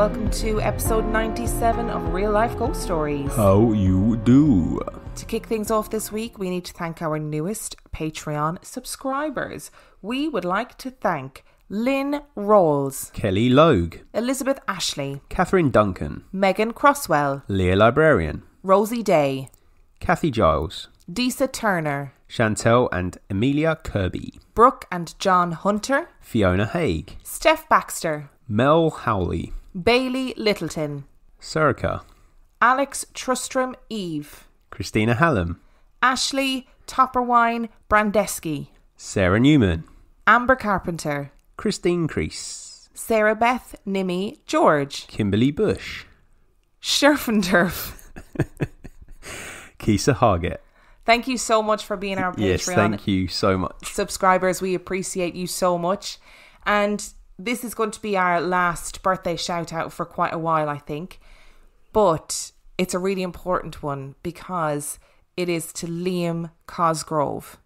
welcome to episode 97 of Real Life Ghost Stories. How you do? To kick things off this week, we need to thank our newest Patreon subscribers. We would like to thank Lynn Rawls, Kelly Logue, Elizabeth Ashley, Catherine Duncan, Megan Crosswell, Leah Librarian, Rosie Day, Kathy Giles, Disa Turner, Chantel and Amelia Kirby, Brooke and John Hunter, Fiona Haig, Steph Baxter, Mel Howley, Bailey Littleton, Serica, Alex Trustram Eve, Christina Hallam, Ashley Topperwine Brandeski, Sarah Newman, Amber Carpenter, Christine Crease, Sarah Beth Nimmy George, Kimberly Bush, Scherfendurf. Kisa Hargett. Thank you so much for being our Patreon Yes, thank you so much. subscribers. We appreciate you so much. And this is going to be our last birthday shout out for quite a while, I think. But it's a really important one because it is to Liam Cosgrove.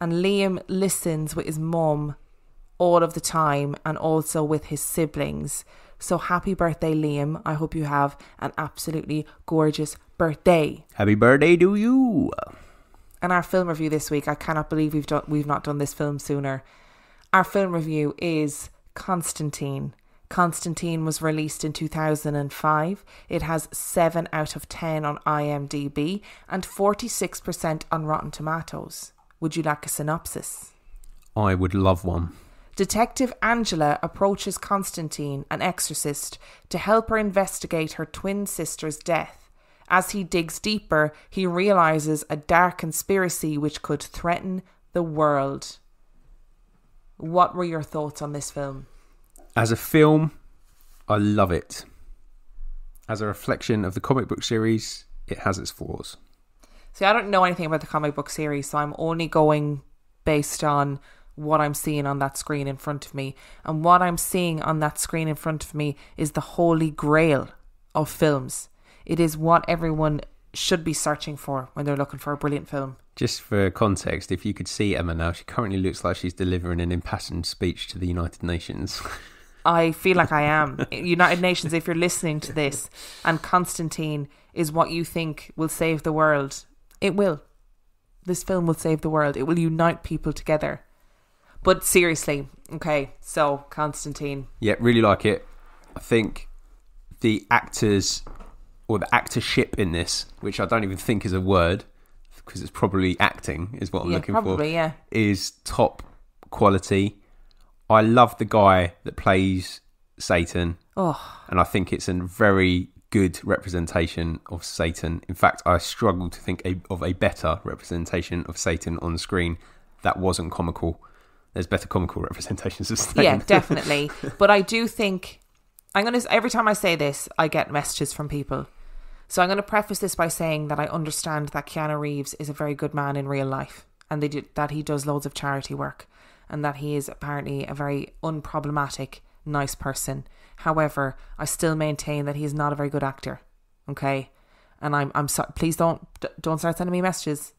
And Liam listens with his mum all of the time and also with his siblings. So happy birthday, Liam. I hope you have an absolutely gorgeous birthday. Happy birthday to you. And our film review this week, I cannot believe we've done we've not done this film sooner. Our film review is Constantine. Constantine was released in 2005. It has 7 out of 10 on IMDb and 46% on Rotten Tomatoes. Would you like a synopsis? I would love one. Detective Angela approaches Constantine, an exorcist, to help her investigate her twin sister's death. As he digs deeper, he realizes a dark conspiracy which could threaten the world. What were your thoughts on this film? As a film, I love it. As a reflection of the comic book series, it has its flaws. See, I don't know anything about the comic book series, so I'm only going based on what I'm seeing on that screen in front of me. And what I'm seeing on that screen in front of me is the holy grail of films. It is what everyone should be searching for when they're looking for a brilliant film. Just for context, if you could see Emma now, she currently looks like she's delivering an impassioned speech to the United Nations. I feel like I am. United Nations, if you're listening to this, and Constantine is what you think will save the world, it will. This film will save the world. It will unite people together. But seriously, okay, so Constantine. yeah, really like it. I think the actors or the actorship in this, which I don't even think is a word because it's probably acting, is what I'm Yeah, looking probably, for, yeah. is top quality. I love the guy that plays Satan. Oh, and I think it's a very good representation of Satan. In fact, I struggle to think a, of a better representation of Satan on screen that wasn't comical. There's better comical representations of Satan. yeah, definitely. but I do think I'm gonna every time I say this, I get messages from people. So I'm gonna preface this by saying that I understand that Keanu Reeves is a very good man in real life, and do, that he does loads of charity work, and that he is apparently a very unproblematic, nice person. However, I still maintain that he is not a very good actor. Okay, and I'm I'm sorry. Please don't don't start sending me messages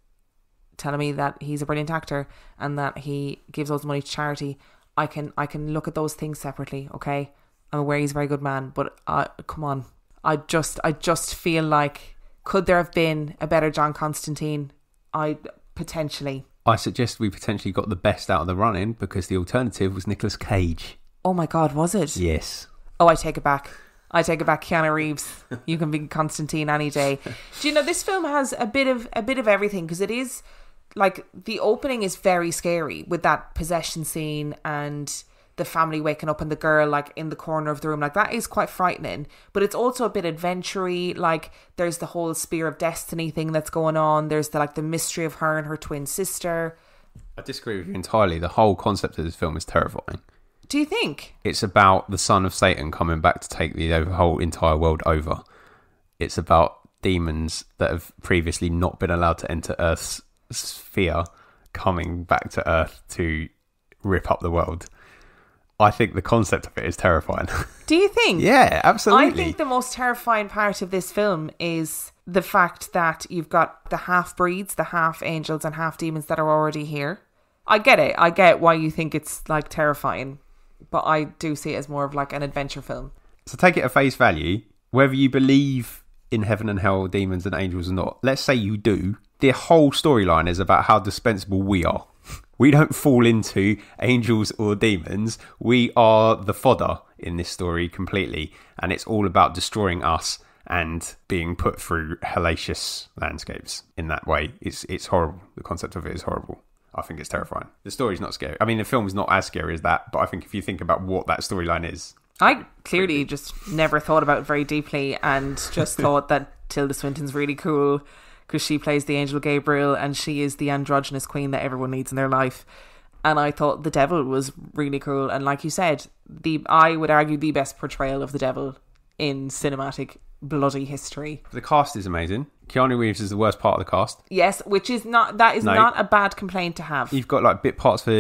telling me that he's a brilliant actor and that he gives loads of money to charity, I can I can look at those things separately. Okay, I'm aware he's a very good man, but uh, come on, I just I just feel like could there have been a better John Constantine? I potentially. I suggest we potentially got the best out of the running because the alternative was Nicolas Cage. Oh my God, was it? Yes. Oh, I take it back. I take it back. Keanu Reeves, you can be Constantine any day. Do you know this film has a bit of a bit of everything because it is like the opening is very scary with that possession scene and the family waking up and the girl like in the corner of the room like that is quite frightening but it's also a bit adventury like there's the whole spear of destiny thing that's going on there's the like the mystery of her and her twin sister I disagree with you entirely. The whole concept of this film is terrifying. do you think It's about the son of Satan coming back to take the whole entire world over. It's about demons that have previously not been allowed to enter Earth's sphere coming back to Earth to rip up the world. I think the concept of it is terrifying. do you think yeah, absolutely. I think the most terrifying part of this film is the fact that you've got the half breeds, the half angels, and half demons that are already here. I get it. I get why you think it's like terrifying, but I do see it as more of like an adventure film. So take it at face value, whether you believe in heaven and hell, demons and angels or not. Let's say you do. The whole storyline is about how dispensable we are. We don't fall into angels or demons. We are the fodder in this story completely, and it's all about destroying us and being put through hellacious landscapes in that way. It's it's horrible. The concept of it is horrible. I think it's terrifying. The story's not scary. I mean, the film's not as scary as that, but I think if you think about what that storyline is, I clearly just never thought about it very deeply and just thought that Tilda Swinton's really cool because she plays the angel Gabriel and she is the androgynous queen that everyone needs in their life. And I thought the devil was really cool. And like you said, the I would argue the best portrayal of the devil in cinematic bloody history. the cast is amazing. Keanu Reeves is the worst part of the cast. Yes, which is not that is No. not a bad complaint to have. You've got like bit parts for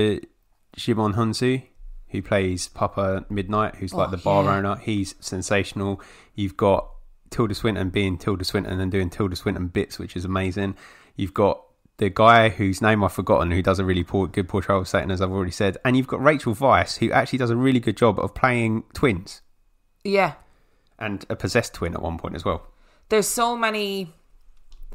Djimon Hounsou, who plays Papa Midnight, who's like Oh, the bar oh, yeah. owner. He's sensational. You've got Tilda Swinton being Tilda Swinton and doing Tilda Swinton bits, which is amazing. You've got the guy whose name I've forgotten, who does a really poor, good portrayal of Satan, as I've already said. And you've got Rachel Weisz, who actually does a really good job of playing twins yeah. and a possessed twin at one point as well. there's so many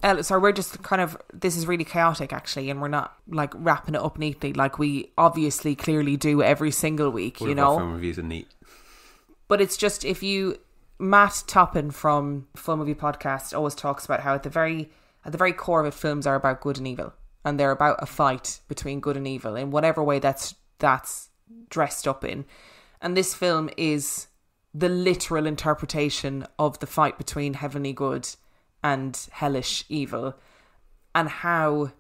uh, sorry we're just kind of this is really chaotic actually and we're not like wrapping it up neatly like we obviously clearly do every single week All you know film reviews are neat. but it's just if you matt toppin from film movie podcast always talks about how at the very at the very core of it films are about good and evil and they're about a fight between good and evil in whatever way that's that's dressed up in. And this film is the literal interpretation of the fight between heavenly good and hellish evil and how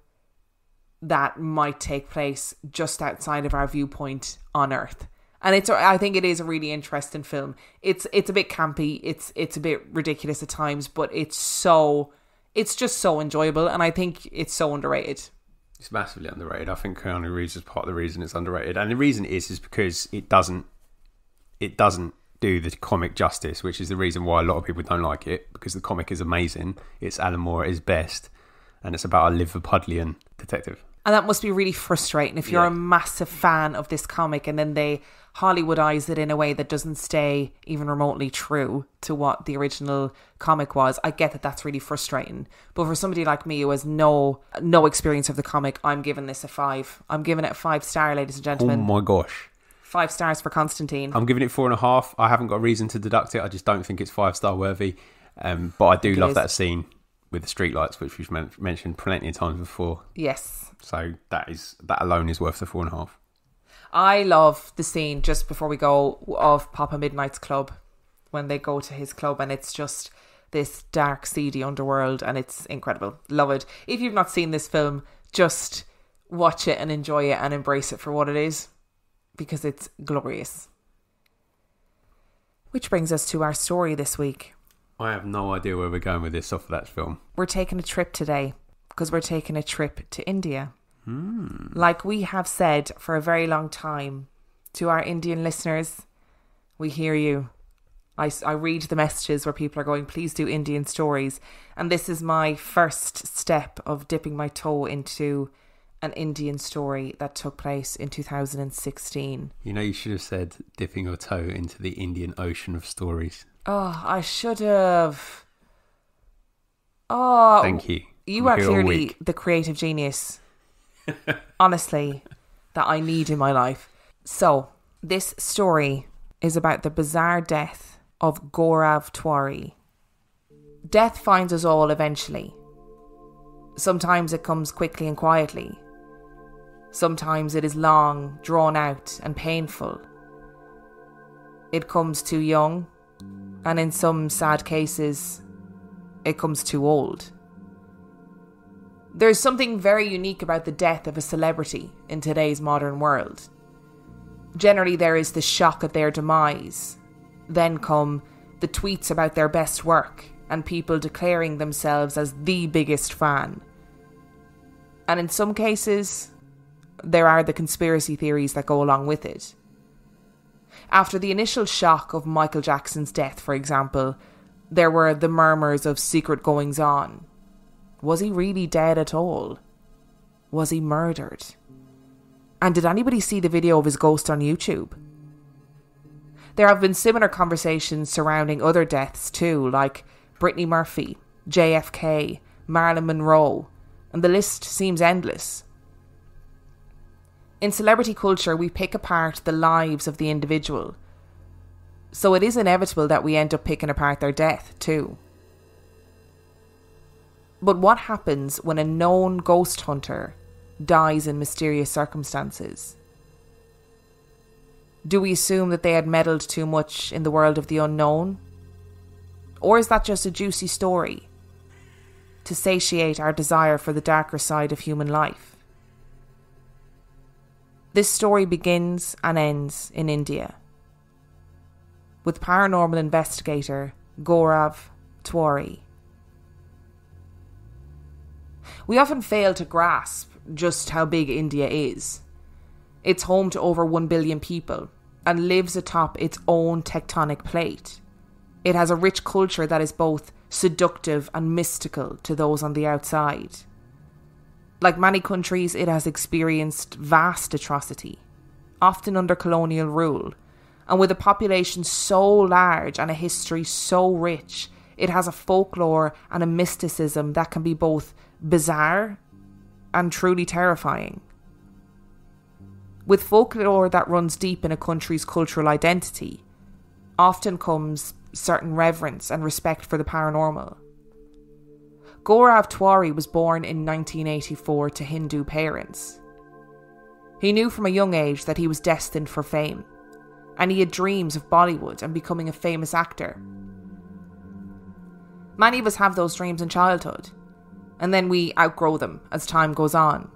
that might take place just outside of our viewpoint on earth and it's i think it is a really interesting film it's it's a bit campy it's it's a bit ridiculous at times but it's so it's just so enjoyable and i think it's so underrated It's massively underrated. I think Keanu Reeves is part of the reason it's underrated, and the reason is is because it doesn't it doesn't do the comic justice, which is the reason why a lot of people don't like it because the comic is amazing. It's Alan Moore at his best, and it's about a Liverpudlian detective. And that must be really frustrating if you're Yeah. a massive fan of this comic and then they hollywoodize it in a way that doesn't stay even remotely true to what the original comic was i get that that's really frustrating but for somebody like me who has no no experience of the comic i'm giving this a five i'm giving it a five star ladies and gentlemen. Oh my gosh! five stars for constantine I'm giving it four and a half. I haven't got a reason to deduct it. I just don't think it's five star worthy. Um, but I do love is. that scene with the streetlights, which we've mentioned plenty of times before. yes So that is that alone is worth the four and a half. I love the scene just before we go of Papa Midnight's club when they go to his club and it's just this dark, seedy underworld and it's incredible. Love it. If you've not seen this film, just watch it and enjoy it and embrace it for what it is because it's glorious. Which brings us to our story this week. I have no idea where we're going with this off of that film. We're taking a trip today because we're taking a trip to India. Hmm. Like we have said for a very long time to our Indian listeners, we hear you. I, I read the messages where people are going, please do Indian stories. And this is my first step of dipping my toe into an Indian story that took place in 2016. You know, you should have said dipping your toe into the Indian Ocean of stories. Oh, I should have. Oh, Thank you. You I'm are clearly the creative genius, honestly, that I need in my life. So, this story is about the bizarre death of Gaurav Tiwari. Death finds us all eventually. Sometimes it comes quickly and quietly. Sometimes it is long, drawn out, and painful. It comes too young, and in some sad cases, it comes too old. There's something very unique about the death of a celebrity in today's modern world. Generally, there is the shock at their demise. Then come the tweets about their best work and people declaring themselves as the biggest fan. And in some cases, there are the conspiracy theories that go along with it. After the initial shock of Michael Jackson's death, for example, there were the murmurs of secret goings on. Was he really dead at all? Was he murdered? And did anybody see the video of his ghost on YouTube? There have been similar conversations surrounding other deaths too, like Brittany Murphy, JFK, Marilyn Monroe, and the list seems endless. In celebrity culture, we pick apart the lives of the individual. So it is inevitable that we end up picking apart their death too. But what happens when a known ghost hunter dies in mysterious circumstances? Do we assume that they had meddled too much in the world of the unknown? Or is that just a juicy story to satiate our desire for the darker side of human life? This story begins and ends in India with paranormal investigator Gaurav Tiwari. We often fail to grasp just how big India is. It's home to over 1 billion people and lives atop its own tectonic plate. It has a rich culture that is both seductive and mystical to those on the outside. Like many countries, it has experienced vast atrocity, often under colonial rule, and with a population so large and a history so rich, it has a folklore and a mysticism that can be both bizarre and truly terrifying. With folklore that runs deep in a country's cultural identity, often comes certain reverence and respect for the paranormal. Gaurav Tiwari was born in 1984 to Hindu parents. He knew from a young age that he was destined for fame, and he had dreams of Bollywood and becoming a famous actor. Many of us have those dreams in childhood, and then we outgrow them as time goes on.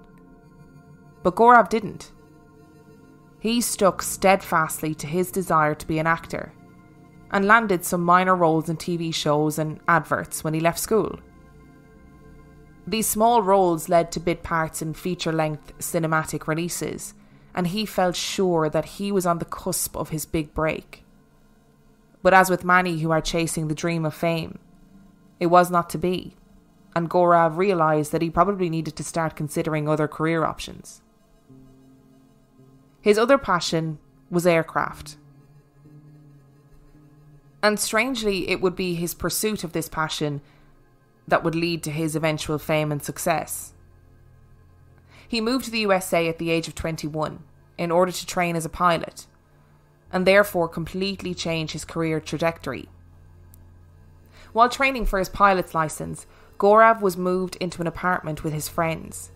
But Gaurav didn't. He stuck steadfastly to his desire to be an actor and landed some minor roles in TV shows and adverts when he left school. These small roles led to bit parts in feature length cinematic releases, and he felt sure that he was on the cusp of his big break. But as with many who are chasing the dream of fame, it was not to be and Gaurav realised that he probably needed to start considering other career options. His other passion was aircraft. And strangely, it would be his pursuit of this passion that would lead to his eventual fame and success. He moved to the USA at the age of 21 in order to train as a pilot, and therefore completely change his career trajectory. While training for his pilot's license, Gaurav was moved into an apartment with his friends,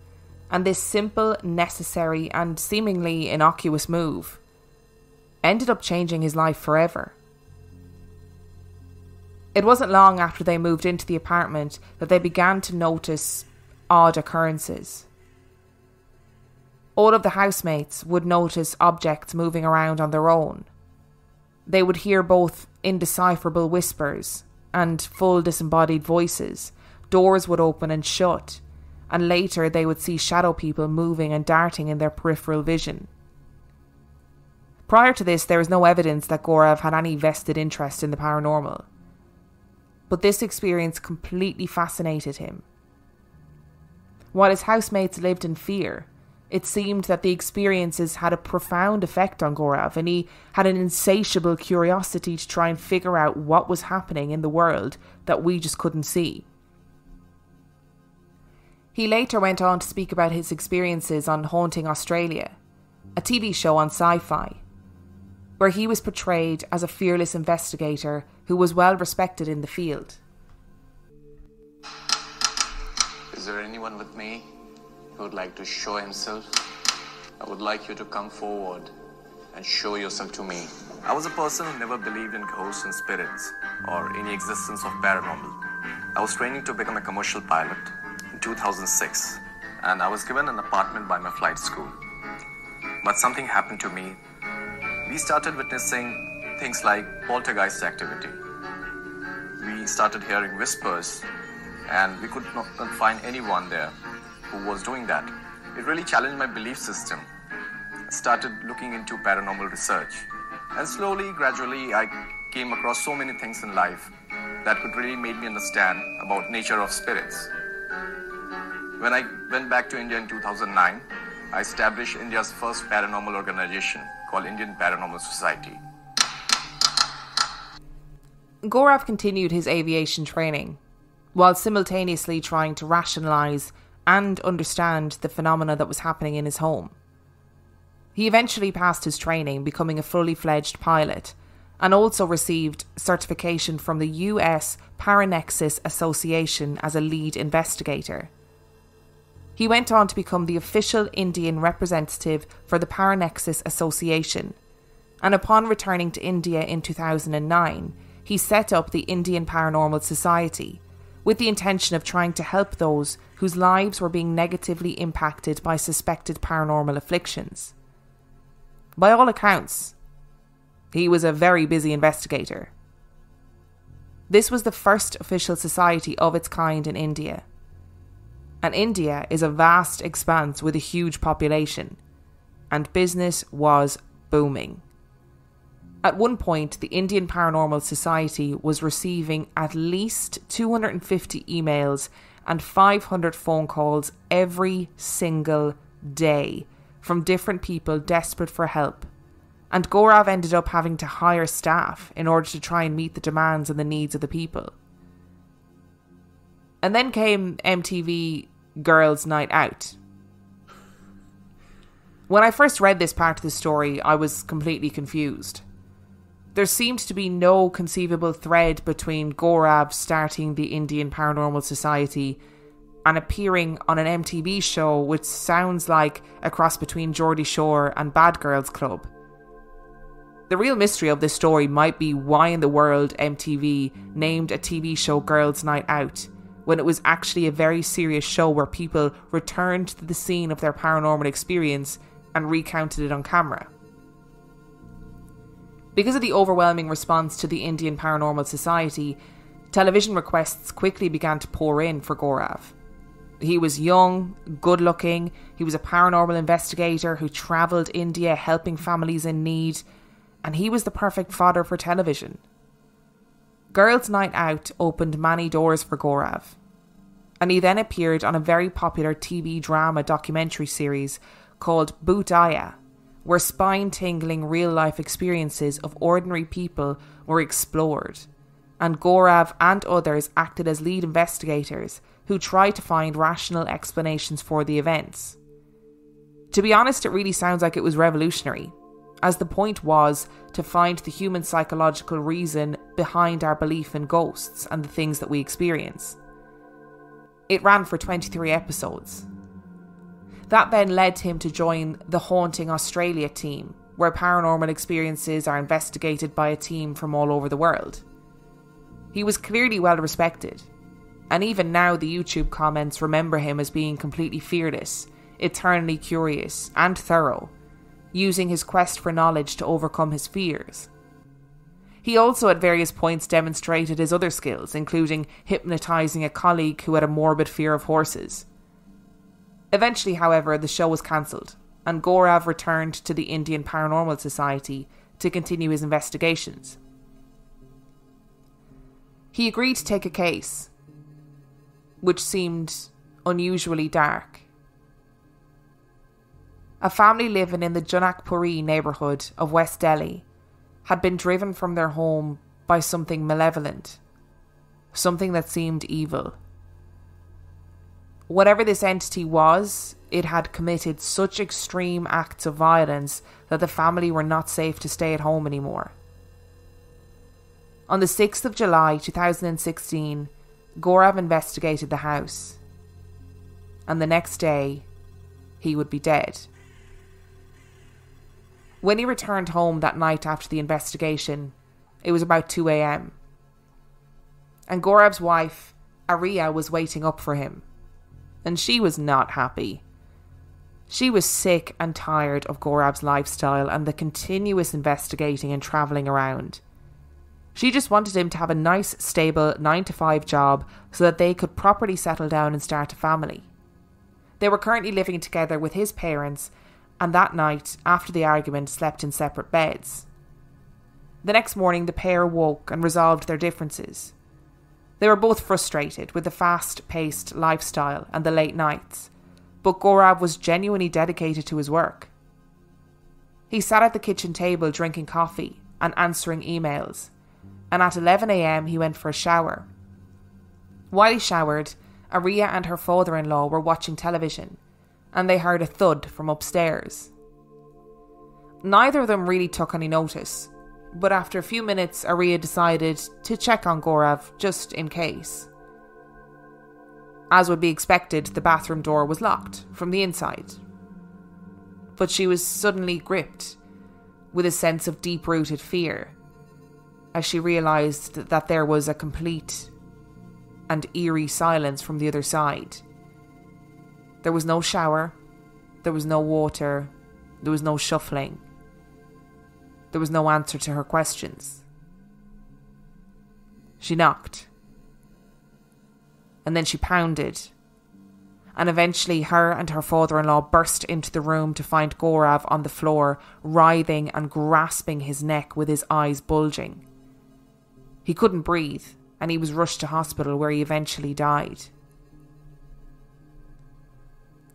and this simple, necessary, and seemingly innocuous move ended up changing his life forever. It wasn't long after they moved into the apartment that they began to notice odd occurrences. All of the housemates would notice objects moving around on their own. They would hear both indecipherable whispers and full disembodied voices Doors would open and shut, and later they would see shadow people moving and darting in their peripheral vision. Prior to this, there was no evidence that Gaurav had any vested interest in the paranormal. But this experience completely fascinated him. While his housemates lived in fear, it seemed that the experiences had a profound effect on Gaurav, and he had an insatiable curiosity to try and figure out what was happening in the world that we just couldn't see. He later went on to speak about his experiences on Haunting Australia, a TV show on sci fi, where he was portrayed as a fearless investigator who was well respected in the field. Is there anyone with me who would like to show himself? I would like you to come forward and show yourself to me. I was a person who never believed in ghosts and spirits or any existence of paranormal. I was training to become a commercial pilot in 2006, and I was given an apartment by my flight school. But something happened to me. We started witnessing things like poltergeist activity. We started hearing whispers, and we could not find anyone there who was doing that. It really challenged my belief system. I started looking into paranormal research. And slowly, gradually, I came across so many things in life that could really make me understand about nature of spirits. When I went back to India in 2009, I established India's first paranormal organization called Indian Paranormal Society. Gaurav continued his aviation training while simultaneously trying to rationalize and understand the phenomena that was happening in his home. He eventually passed his training, becoming a fully fledged pilot, and also received certification from the US Paranexus Association as a lead investigator. He went on to become the official Indian representative for the Paranexus Association, and upon returning to India in 2009, he set up the Indian Paranormal Society with the intention of trying to help those whose lives were being negatively impacted by suspected paranormal afflictions. By all accounts, he was a very busy investigator. This was the first official society of its kind in India. And India is a vast expanse with a huge population, and business was booming. At one point, the Indian Paranormal Society was receiving at least 250 emails and 500 phone calls every single day from different people desperate for help. And Gaurav ended up having to hire staff in order to try and meet the demands and the needs of the people. And then came MTV Girls' Night Out. When I first read this part of the story, I was completely confused there seemed to be no conceivable thread between Gaurav starting the Indian Paranormal Society and appearing on an MTV show which sounds like a cross between Geordie Shore and Bad Girls Club. The real mystery of this story might be why in the world MTV named a TV show Girls Night Out when it was actually a very serious show where people returned to the scene of their paranormal experience and recounted it on camera. Because of the overwhelming response to the Indian Paranormal Society, television requests quickly began to pour in for Gaurav. He was young, good looking, he was a paranormal investigator who travelled India helping families in need, and he was the perfect fodder for television. Girls' Night Out opened many doors for Gaurav, and he then appeared on a very popular TV drama documentary series called Bhoot Aaya, where spine tingling real life experiences of ordinary people were explored, and Gaurav and others acted as lead investigators who tried to find rational explanations for the events. To be honest, it really sounds like it was revolutionary, as the point was to find the human psychological reason behind our belief in ghosts and the things that we experience. It ran for 23 episodes, that then led him to join the Haunting Australia team, where paranormal experiences are investigated by a team from all over the world. He was clearly well respected, and even now the YouTube comments remember him as being completely fearless, eternally curious, and thorough, using his quest for knowledge to overcome his fears. He also at various points demonstrated his other skills, including hypnotizing a colleague who had a morbid fear of horses Eventually, however, the show was cancelled, and Gaurav returned to the Indian Paranormal Society to continue his investigations. He agreed to take a case, which seemed unusually dark. A family living in the Janakpuri neighbourhood of West Delhi had been driven from their home by something malevolent, something that seemed evil. Whatever this entity was, it had committed such extreme acts of violence that the family were not safe to stay at home anymore. On the 6th of July 2016, Gaurav investigated the house, and the next day, he would be dead. When he returned home that night after the investigation, it was about 2 am. And Gaurav's wife, Ariya, was waiting up for him and she was not happy. She was sick and tired of Gaurav's lifestyle and the continuous investigating and travelling around. She just wanted him to have a nice, stable 9 to 5 job so that they could properly settle down and start a family. They were currently living together with his parents, and that night, after the argument, slept in separate beds. The next morning, the pair woke and resolved their differences. They were both frustrated with the fast paced lifestyle and the late nights, but Gaurav was genuinely dedicated to his work. He sat at the kitchen table drinking coffee and answering emails, and at 11am he went for a shower. While he showered, Aria and her father in law were watching television, and they heard a thud from upstairs. Neither of them really took any notice, but after a few minutes, Aria decided to check on Gaurav just in case. As would be expected, the bathroom door was locked from the inside. But she was suddenly gripped with a sense of deep rooted fear as she realised that there was a complete and eerie silence from the other side. There was no shower, there was no water, there was no shuffling. There was no answer to her questions. She knocked. And then she pounded. And eventually, her and her father in law burst into the room to find Gaurav on the floor, writhing and grasping his neck with his eyes bulging. He couldn't breathe, and he was rushed to hospital where he eventually died.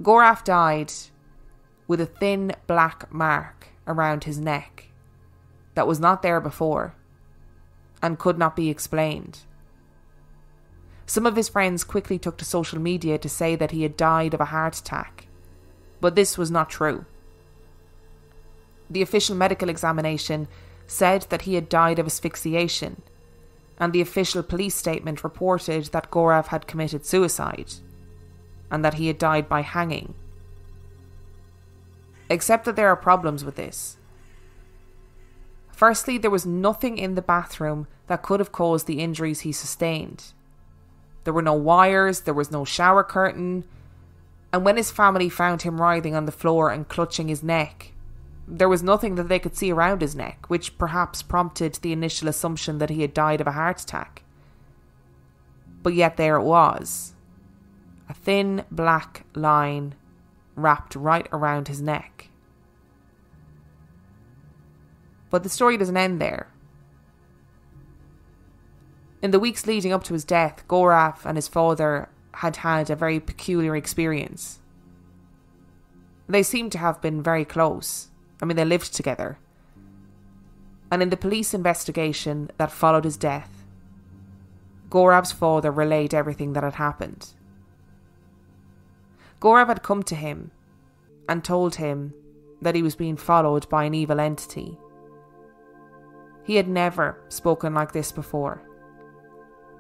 Gaurav died with a thin black mark around his neck that was not there before and could not be explained. Some of his friends quickly took to social media to say that he had died of a heart attack, but this was not true. The official medical examination said that he had died of asphyxiation, and the official police statement reported that Gaurav had committed suicide and that he had died by hanging. Except that there are problems with this. Firstly, there was nothing in the bathroom that could have caused the injuries he sustained. There were no wires, there was no shower curtain, and when his family found him writhing on the floor and clutching his neck, there was nothing that they could see around his neck, which perhaps prompted the initial assumption that he had died of a heart attack. But yet there it was a thin black line wrapped right around his neck. But the story doesn't end there. In the weeks leading up to his death, Gaurav and his father had had a very peculiar experience. They seemed to have been very close. I mean, they lived together. And in the police investigation that followed his death, Gaurav's father relayed everything that had happened. Gaurav had come to him and told him that he was being followed by an evil entity he had never spoken like this before.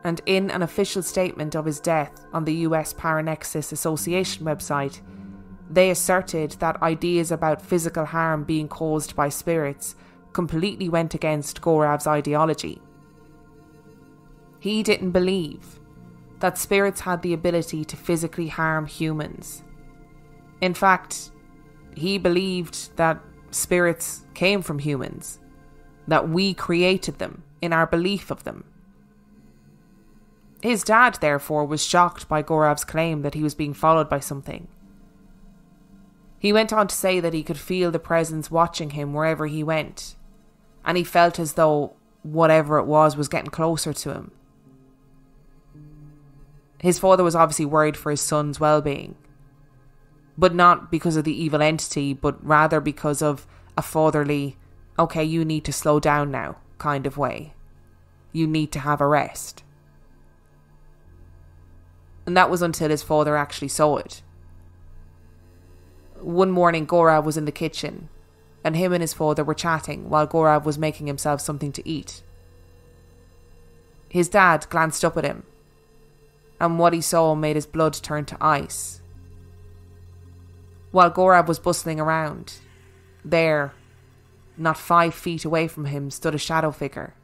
And in an official statement of his death on the US Paranexus Association website, they asserted that ideas about physical harm being caused by spirits completely went against Gaurav's ideology. He didn't believe that spirits had the ability to physically harm humans. In fact, he believed that spirits came from humans that we created them in our belief of them. His dad, therefore, was shocked by Gaurav's claim that he was being followed by something. He went on to say that he could feel the presence watching him wherever he went, and he felt as though whatever it was was getting closer to him. His father was obviously worried for his son's well being, but not because of the evil entity, but rather because of a fatherly okay, you need to slow down now kind of way. You need to have a rest. And that was until his father actually saw it. One morning, Gaurav was in the kitchen, and him and his father were chatting while Gaurav was making himself something to eat. His dad glanced up at him, and what he saw made his blood turn to ice. While Gaurav was bustling around, there, not five feet away from him stood a shadow figure,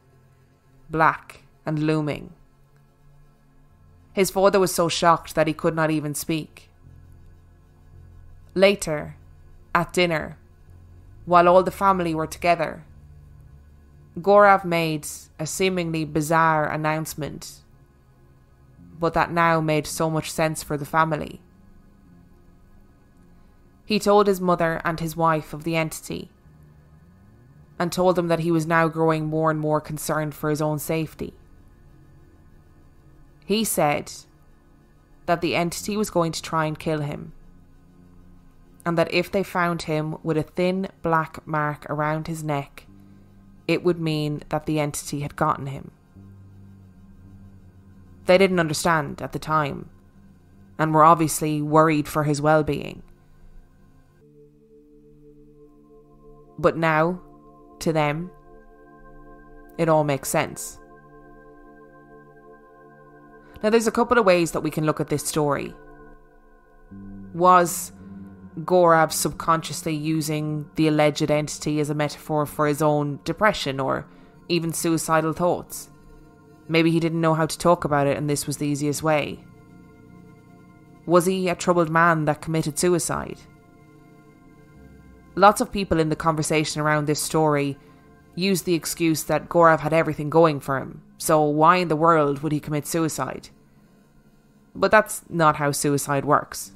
black and looming. His father was so shocked that he could not even speak. Later, at dinner, while all the family were together, Gaurav made a seemingly bizarre announcement, but that now made so much sense for the family. He told his mother and his wife of the entity and told them that he was now growing more and more concerned for his own safety. He said that the entity was going to try and kill him, and that if they found him with a thin black mark around his neck, it would mean that the entity had gotten him. they didn't understand at the time and were obviously worried for his well being. But now, to them, it all makes sense. Now, there's a couple of ways that we can look at this story. Was Gaurav subconsciously using the alleged entity as a metaphor for his own depression or even suicidal thoughts? Maybe he didn't know how to talk about it and this was the easiest way. Was he a troubled man that committed suicide? Lots of people in the conversation around this story used the excuse that Gaurav had everything going for him, so why in the world would he commit suicide? But that's not how suicide works,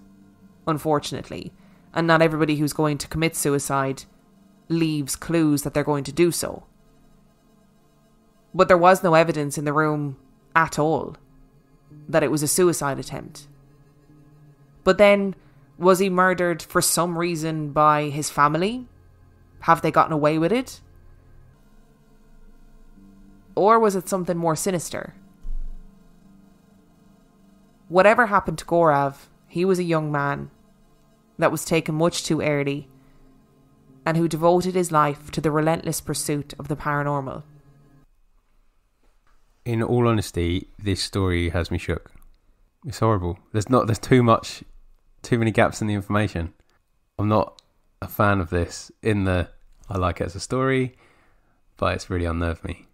unfortunately, and not everybody who's going to commit suicide leaves clues that they're going to do so. But there was no evidence in the room at all that it was a suicide attempt. But then, was he murdered for some reason by his family? Have they gotten away with it? Or was it something more sinister? Whatever happened to Gaurav, he was a young man that was taken much too early and who devoted his life to the relentless pursuit of the paranormal. In all honesty, this story has me shook. It's horrible. There's not there's too much too many gaps in the information. I'm not a fan of this in the I like it as a story, but it's really unnerved me.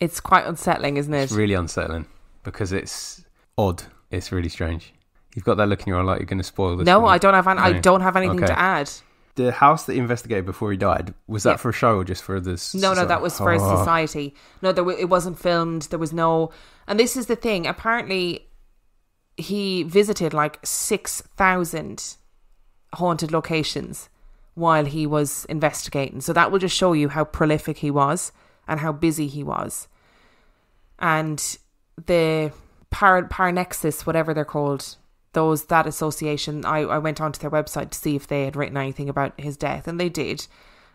It's quite unsettling, isn't it? It's really unsettling because it's odd. It's really strange. You've got that look in your eye like you're going to spoil this. no, for. I don't have an, I don't have anything Okay. to add. The house that he investigated before he died was that Yeah. for a show or just for this? No, no, that was for a Oh. society. No, there w- it wasn't filmed. There was no, and this is the thing. Apparently, he visited like six thousand haunted locations while he was investigating. So that will just show you how prolific he was and how busy he was. And the Par- Paranexus, whatever they're called, those that association, I, I went onto their website to see if they had written anything about his death, and they did.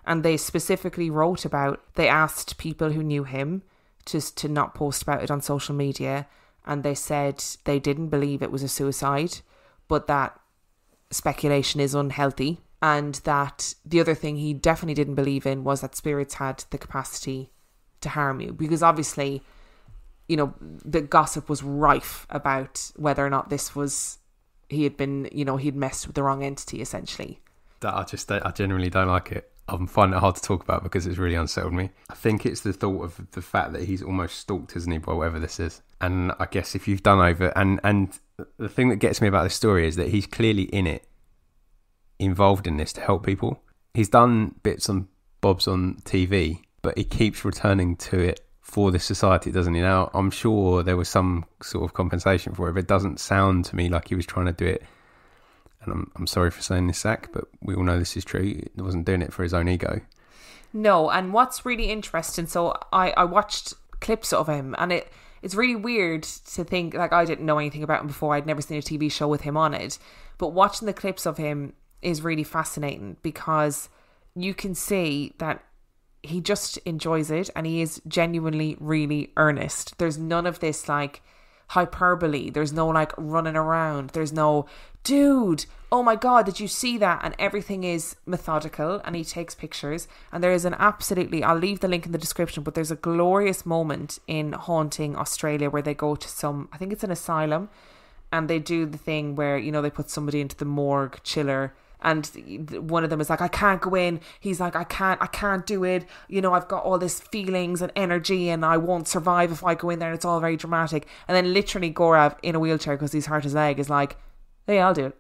And they specifically wrote about they asked people who knew him just to not post about it on social media, and they said they didn't believe it was a suicide, but that speculation is unhealthy, and that the other thing he definitely didn't believe in was that spirits had the capacity to harm you, because obviously you know, the gossip was rife about whether or not this was he had been, you know, he'd messed with the wrong entity essentially. That I just I genuinely don't like it. I'm finding it hard to talk about because it's really unsettled me. I think it's the thought of the fact that he's almost stalked, isn't he, by whatever this is. And I guess if you've done over and and the thing that gets me about this story is that he's clearly in it, involved in this to help people. He's done bits and bobs on TV, but he keeps returning to it for this society, doesn't he? Now I'm sure there was some sort of compensation for it, but it doesn't sound to me like he was trying to do it and I'm, I'm sorry for saying this, Zach, but we all know this is true. He wasn't doing it for his own ego. No, and what's really interesting, so I, I watched clips of him and it it's really weird to think like I didn't know anything about him before. I'd never seen a TV show with him on it. But watching the clips of him is really fascinating because you can see that he just enjoys it and he is genuinely really earnest. There's none of this like hyperbole. There's no like running around. There's no dude, oh my god, did you see that? And everything is methodical and he takes pictures. And there is an absolutely I'll leave the link in the description, but there's a glorious moment in Haunting Australia where they go to some I think it's an asylum and they do the thing where, you know, they put somebody into the morgue chiller and one of them is like i can't go in. He's like i can't i can't do it. You know i've got all this feelings and energy and i won't survive if i go in there and it's all very dramatic. And then literally Gaurav in a wheelchair because he's hurt his leg is like hey i'll do it.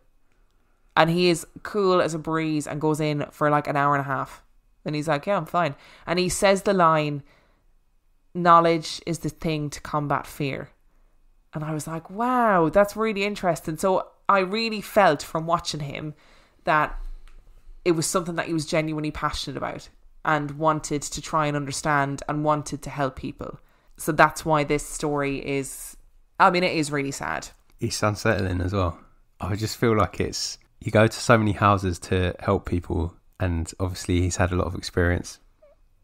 And he is cool as a breeze and goes in for like an hour and a half. And he's like yeah i'm fine. And he says the line knowledge is the thing to combat fear. And i was like wow that's really interesting. So i really felt from watching him that it was something that he was genuinely passionate about and wanted to try and understand and wanted to help people. So that's why this story is I mean it is really sad. It's unsettling as well. I just feel like it's you go to so many houses to help people, and obviously he's had a lot of experience.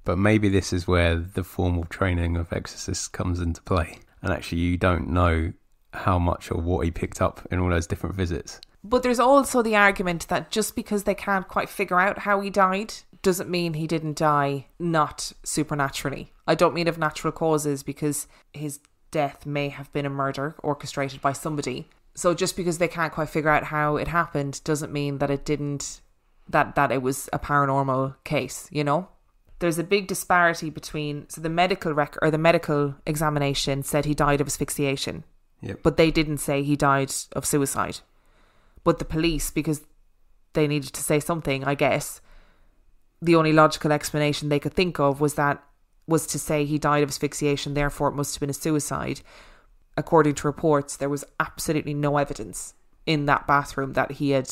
But maybe this is where the formal training of exorcists comes into play, and actually you don't know how much or what he picked up in all those different visits. But there's also the argument that just because they can't quite figure out how he died doesn't mean he didn't die not supernaturally. I don't mean of natural causes because his death may have been a murder orchestrated by somebody. So just because they can't quite figure out how it happened doesn't mean that it didn't that that it was a paranormal case, you know? There's a big disparity between so the medical record or the medical examination said he died of asphyxiation. Yep. But they didn't say he died of suicide. But the police because they needed to say something, I guess, the only logical explanation they could think of was that was to say he died of asphyxiation, therefore it must have been a suicide. According to reports, there was absolutely no evidence in that bathroom that he had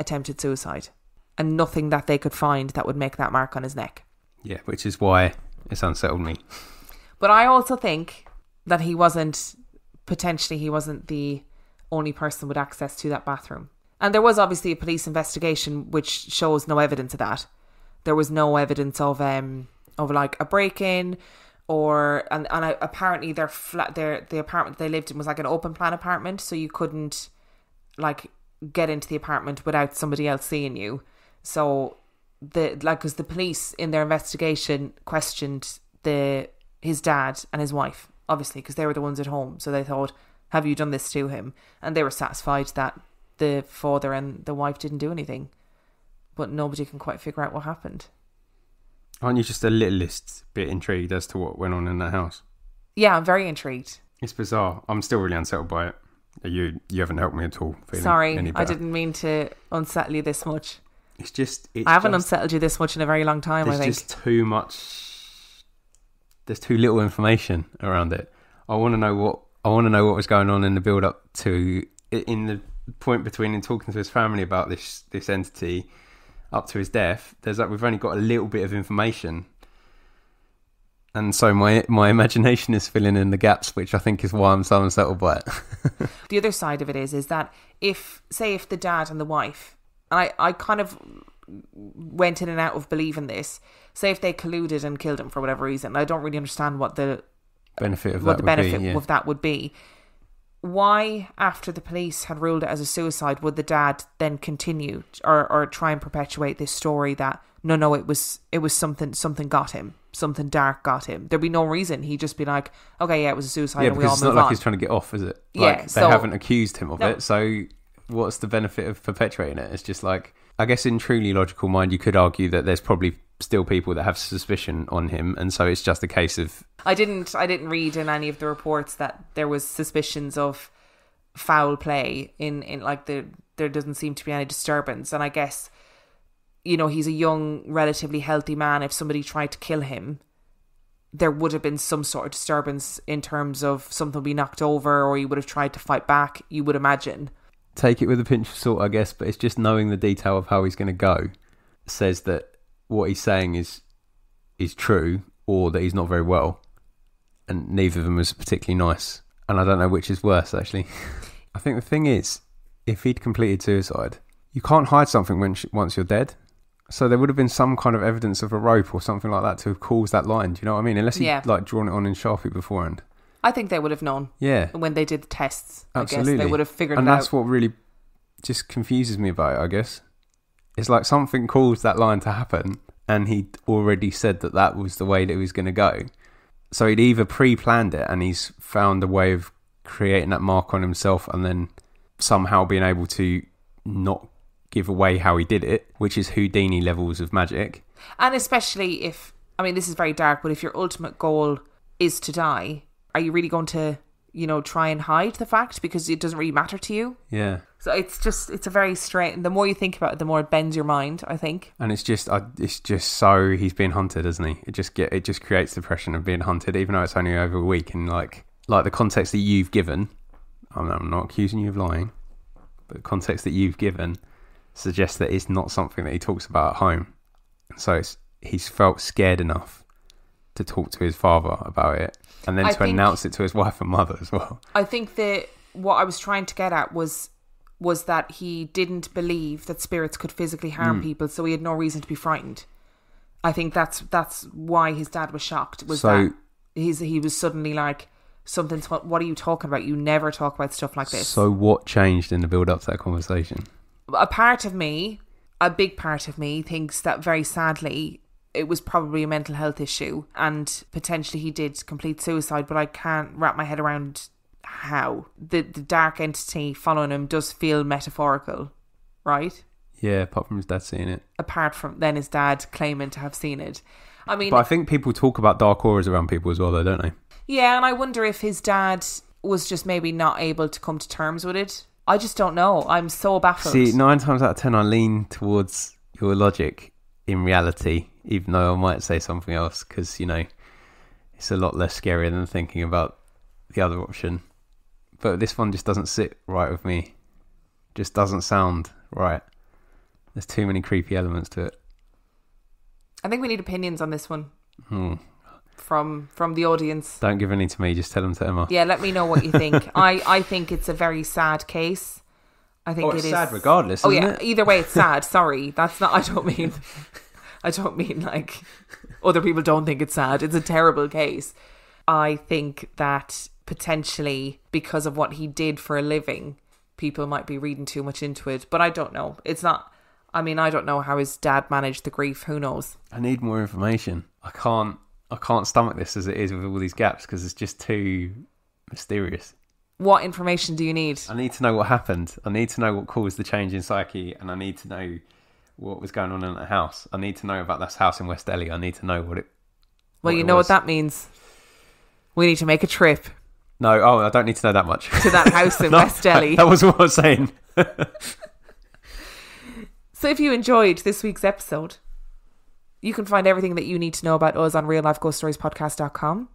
attempted suicide, and nothing that they could find that would make that mark on his neck. Yeah, which is why it's unsettled me. But I also think that he wasn't potentially he wasn't the only person with access to that bathroom. And there was obviously a police investigation which shows no evidence of that. There was no evidence of um of like a break in or and and I, apparently their flat their the apartment they lived in was like an open plan apartment so you couldn't like get into the apartment without somebody else seeing you. So the like because the police in their investigation questioned the his dad and his wife obviously because they were the ones at home so they thought have you done this to him and they were satisfied that the father and the wife didn't do anything but nobody can quite figure out what happened Aren't you just a littlest bit intrigued as to what went on in that house? yeah i'm very intrigued It's bizarre. I'm still really unsettled by it. You you haven't helped me at all. sorry i didn't mean to unsettle you this much It's just. It's i haven't just, unsettled you this much in a very long time i There's think just too much. There's too little information around it. I want to know what I want to know what was going on in the build up to in the point between him talking to his family about this this entity up to his death. There's like we've only got a little bit of information. And so my my imagination is filling in the gaps, which I think is why I'm so unsettled by it. the other side of it is is that if say if the dad and the wife and I, I kind of went in and out of believing this say if they colluded and killed him for whatever reason i don't really understand what the benefit of what that the would benefit be, yeah. of that would be why after the police had ruled it as a suicide would the dad then continue or, or try and perpetuate this story that no no it was it was something something got him something dark got him there'd be no reason he'd just be like okay yeah it was a suicide yeah, and we all because it's not like on he's trying to get off, is it? Yeah, Like, they so- haven't accused him of No. it, so what's the benefit of perpetuating it? It's just like, I guess in truly logical mind, you could argue that there's probably still people that have suspicion on him, and so it's just a case of I didn't I didn't read in any of the reports that there was suspicions of foul play in in like the there doesn't seem to be any disturbance. And I guess you know he's a young relatively healthy man. If somebody tried to kill him there would have been some sort of disturbance in terms of something be knocked over or he would have tried to fight back you would imagine. Take it with a pinch of salt, I guess, but it's just knowing the detail of how he's going to go says that what he's saying is is true or that he's not very well, and neither of them was particularly nice. And I don't know which is worse, actually. I think the thing is, if he'd completed suicide, you can't hide something when once you're dead. So there would have been some kind of evidence of a rope or something like that to have caused that line. Do you know what I mean? Unless he Yeah. like drawn it on in Sharpie beforehand. I think they would have known Yeah, when they did the tests I Absolutely. guess they would have figured out and that's what really just confuses me about it. I guess it's like something caused that line to happen, and he'd already said that that was the way that it was going to go. So he'd either pre-planned it, and he's found a way of creating that mark on himself, and then somehow being able to not give away how he did it, which is Houdini levels of magic. And especially if, I mean, this is very dark, but if your ultimate goal is to die, are you really going to, you know, try and hide the fact because it doesn't really matter to you? Yeah. So it's just, it's a very strange, the more you think about it, the more it bends your mind, I think. And it's just, I, it's just so he's being hunted, isn't he? It just get, it just creates the impression of being hunted, even though it's only over a week. And like, like the context that you've given, I'm, I'm not accusing you of lying, but the context that you've given suggests that it's not something that he talks about at home. So it's, he's felt scared enough to talk to his father about it, and then I to think- announce it to his wife and mother as well. I think that what I was trying to get at was was that he didn't believe that spirits could physically harm Hmm. people, so he had no reason to be frightened. I think that's that's why his dad was shocked. Was So- that he's he was suddenly like, something's what, what are you talking about? You never talk about stuff like this. So what changed in the build up to that conversation? a part of me, a big part of me, thinks that very sadly it was probably a mental health issue and potentially he did complete suicide, but I can't wrap my head around how. The the dark entity following him does feel metaphorical, right? Yeah, apart from his dad seeing it. Apart from then his dad claiming to have seen it. I mean But I think people talk about dark auras around people as well, though, don't they? Yeah, and I wonder if his dad was just maybe not able to come to terms with it. I just don't know. I'm so baffled. See, nine times out of ten, I lean towards your logic in reality, even though I might say something else, because, you know, it's a lot less scary than thinking about the other option. But this one just doesn't sit right with me. Just doesn't sound right. There's too many creepy elements to it. I think we need opinions on this one Hmm. from from the audience. Don't give any to me, just tell them to Emma. Yeah, let me know what you think. I I think it's a very sad case. I think Oh, it it's sad regardless, Oh isn't yeah, it? either way, it's sad. Sorry, that's not. I don't mean. I don't mean like other people don't think it's sad. It's a terrible case. I think that potentially because of what he did for a living, people might be reading too much into it. But I don't know. It's not. I mean, I don't know how his dad managed the grief. Who knows? I need more information. I can't. I can't stomach this as it is with all these gaps because it's just too mysterious. What information do you need? I need to know what happened. I need to know what caused the change in psyche, and I need to know what was going on in that house. I need to know about this house in West Delhi. I need to know what it. Well, what you it know was. what that means. We need to make a trip No, oh, I don't need to know that much. to that house in No, West Delhi. That was what I was saying. So if you enjoyed this week's episode, you can find everything that you need to know about us on reallifeghoststoriespodcast.com.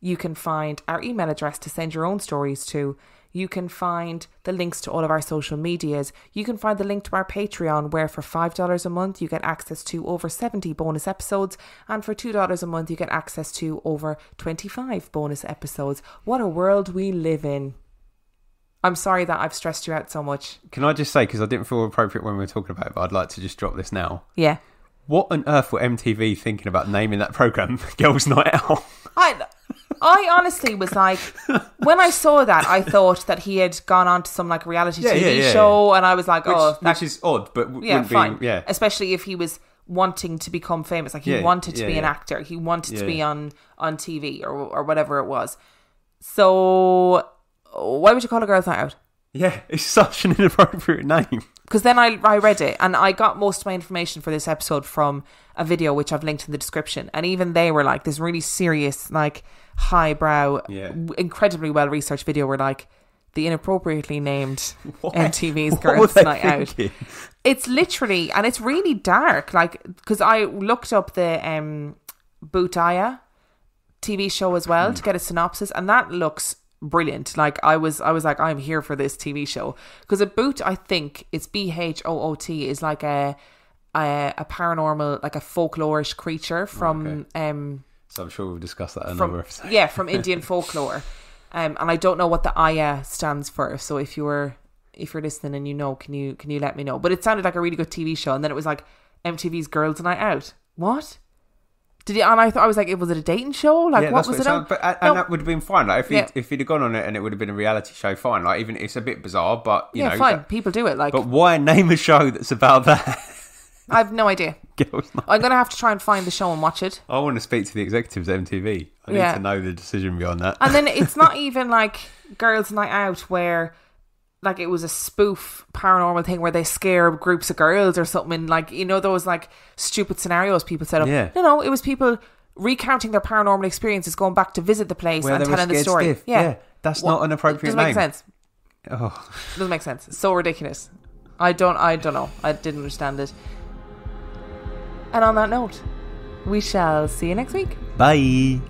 You can find our email address to send your own stories to. You can find the links to all of our social medias. You can find the link to our Patreon, where for $5 a month you get access to over 70 bonus episodes, and for $2 a month you get access to over 25 bonus episodes. What a world we live in. I'm sorry that I've stressed you out so much. Can I just say, because I didn't feel appropriate when we were talking about it, but I'd like to just drop this now. Yeah. What on earth were MTV thinking about naming that program Girls Night Out? I, I honestly was like, when I saw that, I thought that he had gone on to some like reality Yeah, TV yeah, yeah, show, and I was like, Which, oh, that, which is odd, but w- yeah, wouldn't fine, be. Yeah, Especially if he was wanting to become famous, like he Yeah, wanted to yeah, be an yeah. actor, he wanted Yeah, to be yeah. on on TV or or whatever it was. So, why would you call a girl's night out? yeah, it's such an inappropriate name. because then I, I read it and I got most of my information for this episode from a video which I've linked in the description. And even they were like this really serious, like highbrow, Yeah. incredibly well researched video were like the inappropriately named What? MTV's What Girls Night Out. It's literally and it's really dark. Like because I looked up the um Bhoot Aaya TV show as well to get a synopsis, and that looks brilliant. Like I was, I was like, I'm here for this TV show because a bhoot, I think it's B H O O T, is like a, a a paranormal, like a folklorish creature from um So I'm sure we've discussed that in from another episode. yeah from Indian folklore, um, and I don't know what the Aaya stands for. So if you were if you're listening and you know, can you can you let me know? But it sounded like a really good TV show, and then it was like MTV's Girls Night Out. What? Did you? And I thought I was like, it was it a dating show? Like, yeah, what was what it? it? But and, No. that would have been fine. Like if he'd, Yeah. if he'd have gone on it and it would have been a reality show, fine. Like even it's a bit bizarre, but you yeah, know, fine. People do it. Like, but why name a show that's about that? I have no idea. Girls Night- I'm gonna have to try and find the show and watch it. I want to speak to the executives at MTV. I need Yeah. to know the decision beyond that. And then it's not even like Girls Night Out where like it was a spoof paranormal thing where they scare groups of girls or something and like you know those like stupid scenarios people set up. Yeah. No, no, it was people recounting their paranormal experiences, going back to visit the place Where and they were telling the story. stiff. Yeah. Yeah, that's What- not an appropriate Doesn't make sense. Oh, Doesn't make sense. So ridiculous. I don't I don't know. I didn't understand it. And on that note, we shall see you next week. bye.